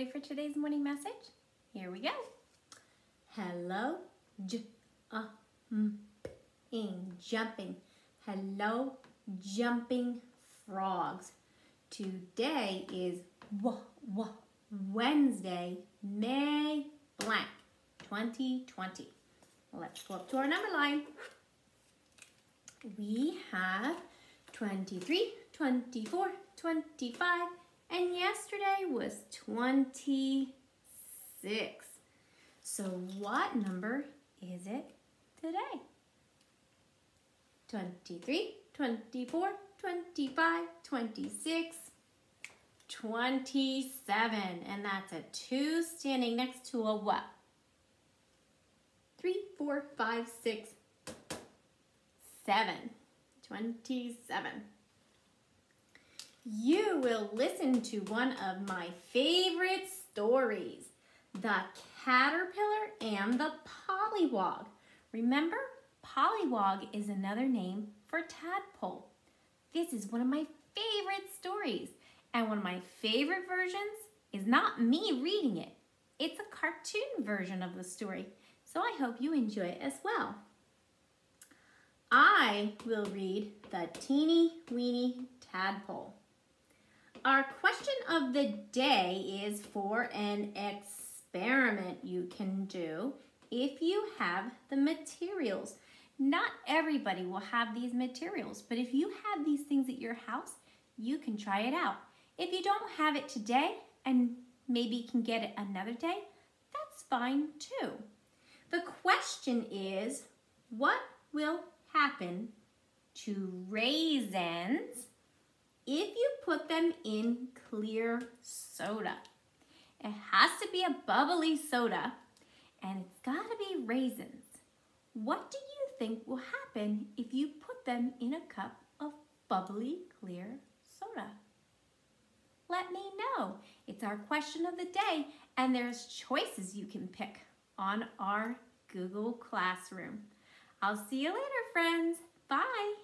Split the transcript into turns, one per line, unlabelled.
ready for today's morning message? Here we go. Hello, j uh, m ing, jumping. Hello, jumping frogs. Today is Wednesday, May blank, 2020. Let's go up to our number line. We have 23, 24, 25, and yesterday was 26. So what number is it today? 23, 24, 25, 26, 27. And that's a 2 standing next to a what? 3, 4, 5, 6, 7. 27. You will listen to one of my favorite stories, The Caterpillar and the Pollywog. Remember, Pollywog is another name for tadpole. This is one of my favorite stories, and one of my favorite versions is not me reading it. It's a cartoon version of the story, so I hope you enjoy it as well. I will read The Teeny Weeny Tadpole. Our question of the day is for an experiment you can do if you have the materials. Not everybody will have these materials, but if you have these things at your house, you can try it out. If you don't have it today and maybe can get it another day, that's fine too. The question is, what will happen to raisins if you put them in clear soda. It has to be a bubbly soda and it's gotta be raisins. What do you think will happen if you put them in a cup of bubbly clear soda? Let me know. It's our question of the day and there's choices you can pick on our Google Classroom. I'll see you later, friends. Bye.